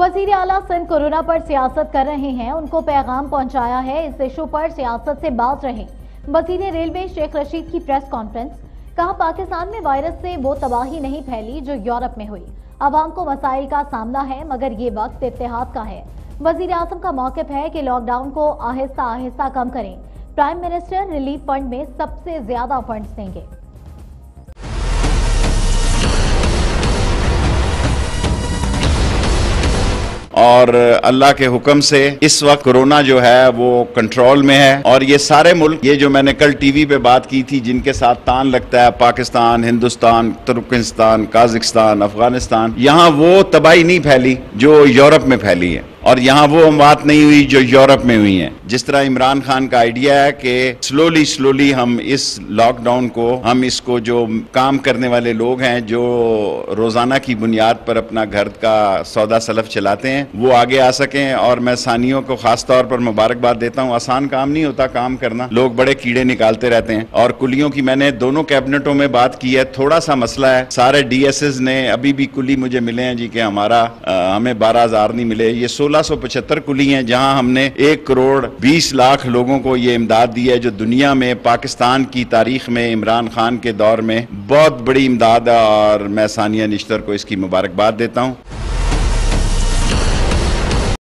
वज़ीर अला सिंध कोरोना पर सियासत कर रहे हैं। उनको पैगाम पहुँचाया है। इस इशू पर सियासत से बात रहे। वज़ीर रेलवे शेख रशीद की प्रेस कॉन्फ्रेंस। कहा, पाकिस्तान में वायरस से वो तबाही नहीं फैली जो यूरोप में हुई। आवाम को मसाइल का सामना है, मगर ये वक्त इतिहाद का है। वज़ीर आज़म का मौकफ है कि लॉकडाउन को आहिस्ता आहिस्ता कम करें। प्राइम मिनिस्टर रिलीफ फंड में सबसे ज़्यादा फंड देंगे। और अल्लाह के हुक्म से इस वक्त कोरोना जो है वो कंट्रोल में है। और ये सारे मुल्क, ये जो मैंने कल टीवी पे बात की थी, जिनके साथ तान लगता है, पाकिस्तान, हिंदुस्तान, तुर्किस्तान, काजिकस्तान, अफ़गानिस्तान, यहाँ वो तबाही नहीं फैली जो यूरोप में फैली है। और यहाँ वो बात नहीं हुई जो यूरोप में हुई है। जिस तरह इमरान खान का आइडिया है कि स्लोली स्लोली हम इस लॉकडाउन को हम इसको जो काम करने वाले लोग हैं जो रोज़ाना की बुनियाद पर अपना घर का सौदा सलफ चलाते हैं वो आगे आ सकें। और मैं सानियों को खास तौर पर मुबारकबाद देता हूँ। आसान काम नहीं होता काम करना। लोग बड़े कीड़े निकालते रहते हैं। और कुलियों की मैंने दोनों कैबिनेटों में बात की है। थोड़ा सा मसला है। सारे डीएसएस ने अभी भी कुली मुझे मिले हैं जी के हमारा आ, हमें बारह हज़ार नहीं मिले। ये सोलह कुली हैं, जहाँ हमने एक करोड़ 20 लाख लोगों को ये इमदाद दी है, जो दुनिया में, पाकिस्तान की तारीख में, इमरान खान के दौर में बहुत बड़ी इमदाद है। और मैं सानिया निश्तर को इसकी मुबारकबाद देता हूँ।